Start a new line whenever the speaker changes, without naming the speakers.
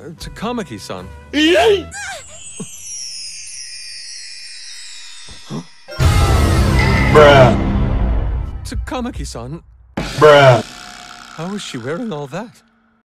Takamaki-san.
Bruh.
Takamaki-san.
Bruh.
How is she wearing all that?